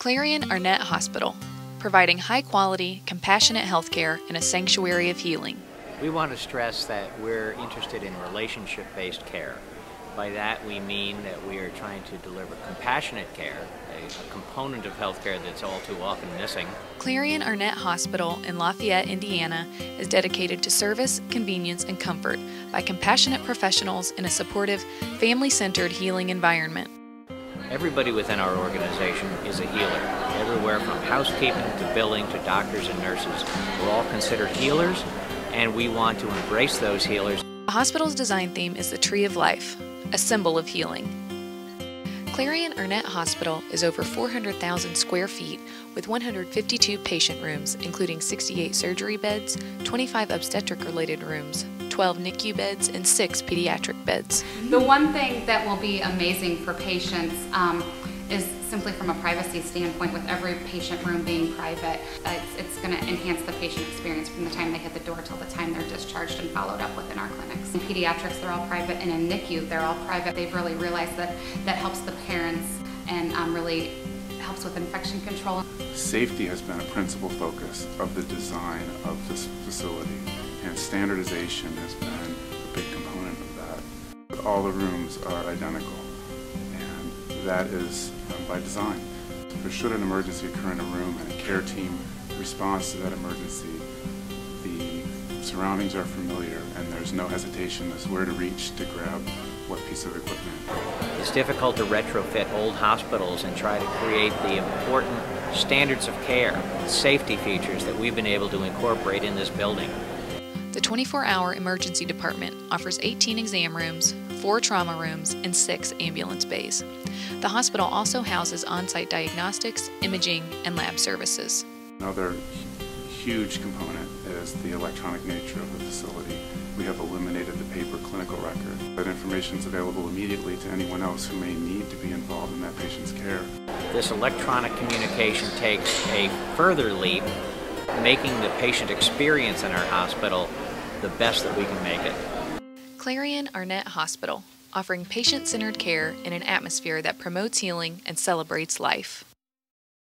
Clarian Arnett Hospital, providing high quality, compassionate healthcare in a sanctuary of healing. We want to stress that we're interested in relationship based care. By that, we mean that we are trying to deliver compassionate care, a, a, component of healthcare that's all too often missing. Clarian Arnett Hospital in Lafayette, Indiana is dedicated to service, convenience, and comfort by compassionate professionals in a supportive, family centered healing environment. Everybody within our organization is a healer. Everywhere from housekeeping to billing to doctors and nurses. We're all considered healers, and we want to embrace those healers. The hospital's design theme is the Tree of Life, a symbol of healing. Clarian Arnett Hospital is over 400,000 square feet with 152 patient rooms, including 68 surgery beds, 25 obstetric related rooms, 12 NICU beds, and 6 pediatric beds. The one thing that will be amazing for patients um, is simply from a privacy standpoint with every patient room being private. It's, it's going to enhance the patient experience from the time they hit the door till the time discharged and followed up within our clinics. In pediatrics, they're all private, and in NICU, they're all private. They've really realized that that helps the parents and um, really helps with infection control. Safety has been a principal focus of the design of this facility, and standardization has been a big component of that. All the rooms are identical and that is um, by design. If should an emergency occur in a room and a care team responds to that emergency, surroundings are familiar and there's no hesitation as to where to reach to grab what piece of equipment. It's difficult to retrofit old hospitals and try to create the important standards of care, safety features that we've been able to incorporate in this building. The 24 hour emergency department offers 18 exam rooms, 4 trauma rooms, and 6 ambulance bays. The hospital also houses on site diagnostics, imaging, and lab services. Another huge component is the electronic nature of the facility. We have eliminated the paper clinical record. That information is available immediately to anyone else who may need to be involved in that patient's care. This electronic communication takes a further leap, making the patient experience in our hospital the best that we can make it. Clarian Arnett Hospital, offering patient centered care in an atmosphere that promotes healing and celebrates life.